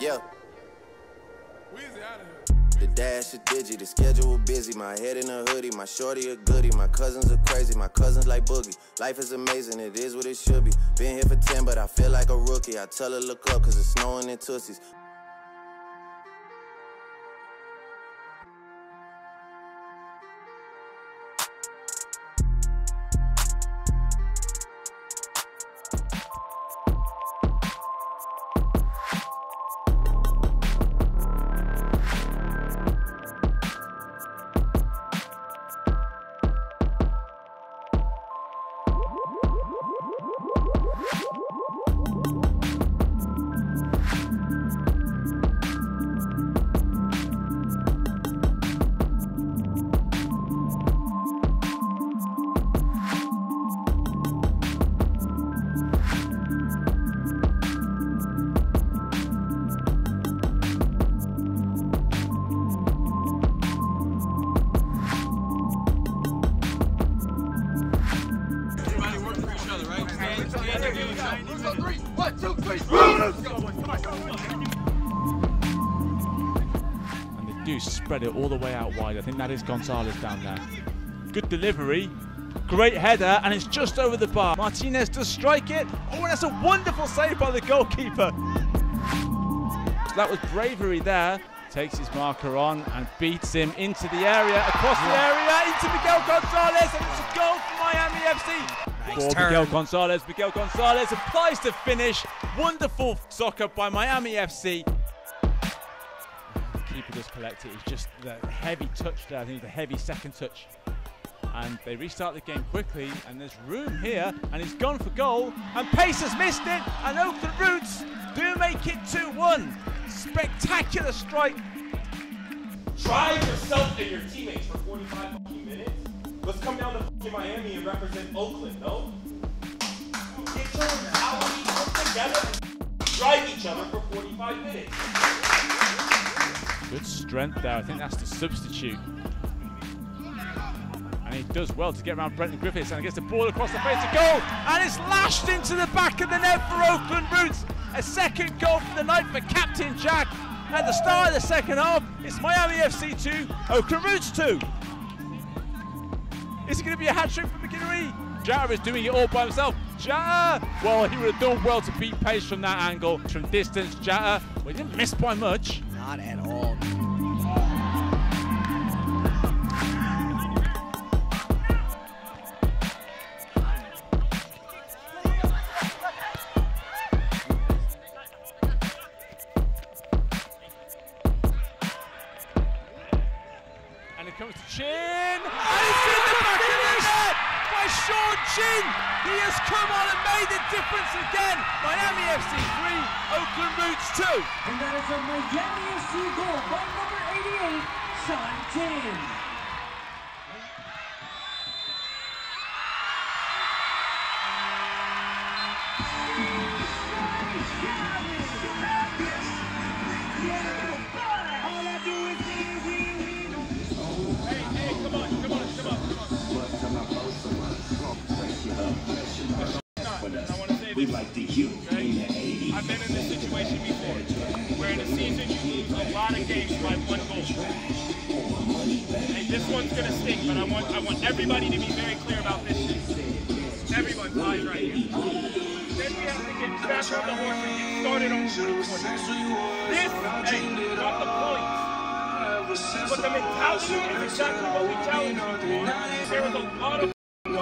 Yeah. The dash is digi, the schedule busy. My head in a hoodie, my shorty a goodie. My cousins are crazy, my cousins like boogie. Life is amazing, it is what it should be. Been here for 10, but I feel like a rookie. I tell her look up, cause it's snowing in And they do spread it all the way out wide. I think that is Gonzalez down there. Good delivery, great header, and it's just over the bar. Martinez does strike it. Oh, and that's a wonderful save by the goalkeeper. So that was bravery there. Takes his marker on and beats him into the area, across the area, into Miguel Gonzalez, and it's a goal for Miami FC. Nice for turn. Miguel Gonzalez. Miguel Gonzalez applies to finish. Wonderful soccer by Miami FC. The keeper does collect it. It's just the heavy touch there. I think the heavy second touch. And they restart the game quickly, and there's room here, and it's gone for goal. And Pace has missed it, and Oakland Roots do make it 2-1. Spectacular strike. Drive yourself and your teammates for 45 minutes. Let's come down to fucking Miami and represent Oakland, no? Get your together and drive each other for 45 minutes. Good strength there. I think that's the substitute. And he does well to get around Brenton Griffiths and gets the ball across the face to goal. And it's lashed into the back of the net for Oakland Roots. A second goal for the night for Captain Jack. At the start of the second half, it's Miami FC 2, Oakland Roots 2. Is it going to be a hat trick for McInerney? Jara is doing it all by himself. Jara, well, he would have done well to beat Pace from that angle. From distance, Jara, well, he didn't miss by much. Not at all. And it comes to Chin. And it's in the back of the net by Sean Chin. He has come on and made the difference again. Miami FC 3, Oakland Roots 2. And that is a Miami FC goal by number 88, Sean Tin. We like the youth in the 80s. I've been in this situation before, where in a season you lose a lot of games by one goal. And this one's gonna sting, but I want I want everybody to be very clear about this shit. Everyone's eyes right here. Then we have to get back on the horse and get started on shooting this. Hey, not the points. But the mentality is exactly what we challenge you for. There was a lot of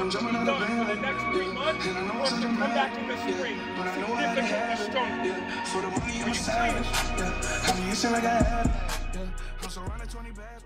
I'm jumping out of bed. The next three months, and I know it's come back to the spring. Yeah, but I know what I had. Stronger. Yeah, for the money, I'm savage. Yeah, I mean, you shit like I had. Yeah, I'm surrounded 20 bags.